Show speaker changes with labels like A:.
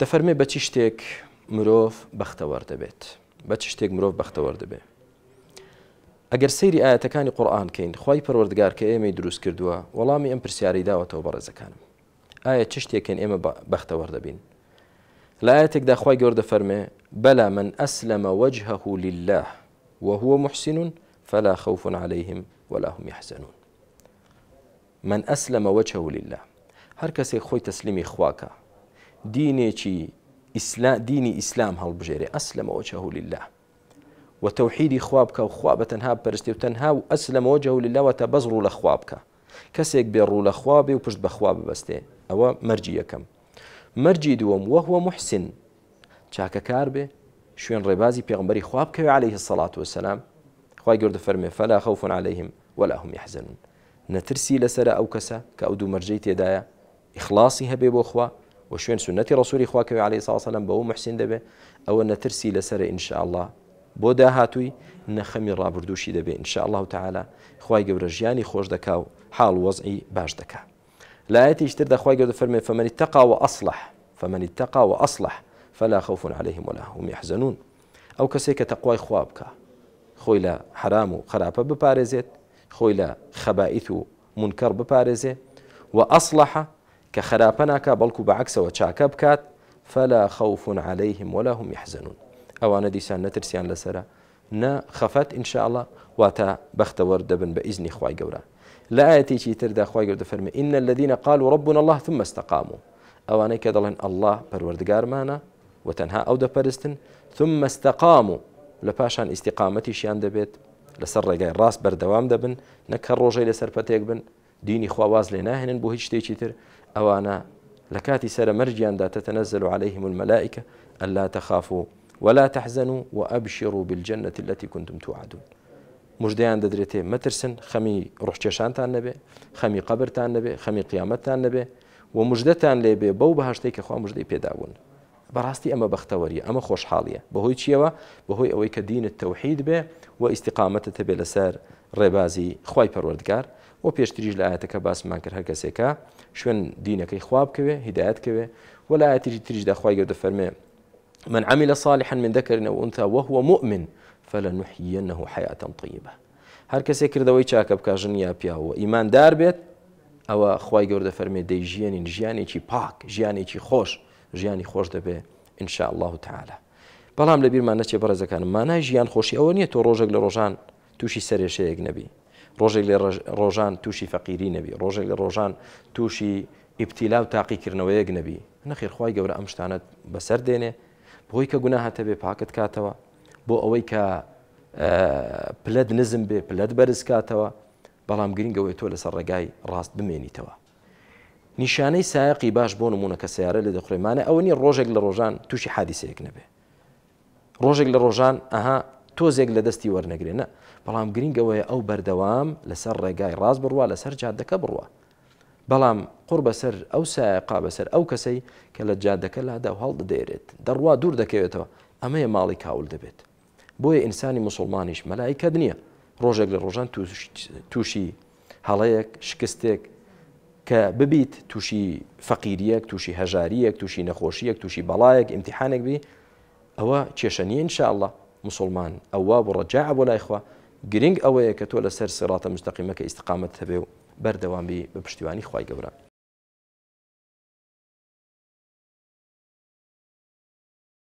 A: دەفەرمێ بە چی شتێک مرۆڤ بەختەوەەر دەبێت؟ بە چ شتێک مرۆڤ بەختەوەەر دەبێت ئەگەر سەیری ئاەتەکانی قورآان کەین خی پەروەردگار کە ئێمەی دروست کردووە وەڵامی ئەم پرسیاری داوەتەوە بەڕێزەکانم. ئایا چ شتێکن ئێمە بەختەوەەر دەبین؟ لایەتێکدا خی گەوردە فەرمێ بەلا من ئەسلمە وجهه لله وهو محسن فلا خوف عليهم ولا هم يحزنون. من أسلم وجهه لله. هەر کەسێک خۆی تەسلیمی خواکە دینێکی دینی ئیسلام هەڵبژێرێ ئەسلمەوە چەهول لله و تەوحیدی خواب بکە و خوا بە تەنها پەرستی و تەنها و ئەسلمەوە جەول لەوەتە بەز ڕوو لە خواب بکە کەسێک بێ ڕوو لە خوابێ و پشت بەخوا ببەستێ ئەوە مەرجی یەکەم مەرجی دووەم وەهوە محسن چاکەکار بێ؟ شوێن ڕێبازی پێغمبەری خواب کەوێ عليه سەڵات وسلام خی گەوردە فەرمێ فەلا خەوفن عليهلەیهم ولا هم يحزنون. نەترسی لەسرە ئەو کەسە کە ئەو دوو مەرجەی تێدایە. ئیخلاصی خوا. و شوێن سنەتی ڕسووری خواکەوی عليه ساسەلم بەەوە محسین دەبێ ئەوە نەترسی لەسرە ئینشاءله بۆ داهاتووی نەخەمی ڕابردوشی دەبێ انشاءله تعالا خی گەورە ژیانی خۆش دەکا و حاڵ وەزعی باش دەکا لایەتیشتر دەخوای گەورە فەرمێ فەمەنی تەقا و ئەصلح فەمەنی تەقا و ئەصلح فلا خوف عليهم ولا هم يحزنون. تەقوای خوا بکە خۆی لە حرام و خراپە بپارێزێت خۆی لە خەبائیت و منکەڕ بپارێزێ و ئەصلحە کە خراپە ناکە بەڵکو بکات فلا خوف عليهم ولا هم يحزنون. ئەوانە دیسان نەترسیان لەسرە. نە خەفەت ئینشاءله واتە بەختەوە دەبن بە ئیزنی خی لا ئاەتێکی تردا خی گەورە فەرمی إن الذين قالوا ربنا الله ثم استقاموا. ئەوانەی کە دەڵێن الله پەروەردگارمانە و تەنها ئەو دەپەرستن ثم استقاموا. لە پاشان ئیسیقامەتیشیان دەبێت لەسەر ڕێگای ڕاست بەردەوام دەبن نەکە ڕۆژەی لەسەر پەتێک بن. دینی خواواز لێ ناهێنن بۆ هیچ شتێکی تر. ئەوانە لە کاتی سرە مەرجیاندا تتنزل عليهم الملائكة ألا تخافوا ولا تحزنوا وأبشروا بالجنة التي كنتم توعدون. مژدەیان دەدرێتێ مەترسن خەمی ڕحکێشانتان نەبێ خەمی قبرتان نەبێ خەمی قیامەتتان نەبێ و مژدەتان لێبێ بەو بەهشتەی کە خوا مژدەی پێدابوون بەڕاستی ئەمە بەختەوەریە ئەمە خۆشحاڵیە بەهۆی چیەوە بەهۆی ئەوەی کە دینت تەوحید بێ و ئیسیقامەتە بێ لەسەر ڕێبازی خی پەروەردگار و پێشتریش لە ئاەتەکە باسمان کرد هەر کەسێکە. شوێن دینەکەی خوابکەوێ هیداەتکەوێ وەلایەتیری تریشدا خی گەردە فەرمێ من عمل صالحا من ذكر أو أنثى وهو مؤمن فلنحيينه حياة طيبة. هەر کەسێک کردەوەی چاکە بکژن یا پیاوە ئیماندار بێت ئەوە خی گەوردە فەرمێ دەی ژیانی ژیانێکی پاک ژیانێکی خۆش ژیانی خۆش دەبێ إنشاء الله تعالی بەڵام لە بیرمان نەچێ بەڕێزەکانم مانای ژیان خۆشی ئەوە نییە تۆ ڕۆژێک لە ڕۆژان تووشی سەرێشەیەک نەبی. ڕۆژێک لە ڕۆژان تووشی فەقیری نەبی. ڕۆژێک لە ڕۆژان تووشی ئیبتیلا و تاقیکردنەوەیەک نەبی. نەخێرخوای گەورە ئەم شتانت بەسەر دێنێ. بۆی کە گونا هاتە بێ پاکت کاتەوە بۆ ئەوەی کە پلەت نزم بێ پلەت بەرز کاتەوە بەڵام گرنگەوەی تۆ لەسەر ڕێگای ڕاست بمێنیتەوە. نیشانەی سایقی باش بۆ نمونە کە سیارە لە دەخڕێمانە ئەوە نیە ڕۆژێک لە ڕۆژان تووشی حادیسەیەک نەبێ. ڕۆژێک لە ڕۆژان ئەها تۆزێک لە دەستی وەرنەگرێنە بەڵام گرنگەوەی ئەو بەردەوام لەسەر ڕێگای ڕاست بڕوە لەسەر جادەکە بڕوە بەڵام قڕ بەسەر ئەو سایقا بەسەر ئەو کەسەی کە لە جادەکە لادا هەڵ دەدەێرێت دەڕوا دوور دەکەوێتەوە ئەمەیە ماڵی کاول دەبێت. بۆیە ئینسانی مسلمانیش مەلایکە نییە. ڕۆژێک لە ڕۆژان تووشی هەڵەیەک شکستێک کە ببیت تووشی فەقیریەک تووشی هەژاریەک تووشی نەخۆشیەک تووشی بەڵایەک ئیمتحانێک بی ئەوە کێشەنیە انشاءله مسلمان. ئەووا بۆ ڕجاع بۆ لایخوا گرنگ ئەوەیە کە تۆ لەسەر سێڕاتە مستەقیمەکە ئیسقامت هەبێ و بەردەوامی بە پشتیوانی خی گەورە.